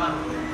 month.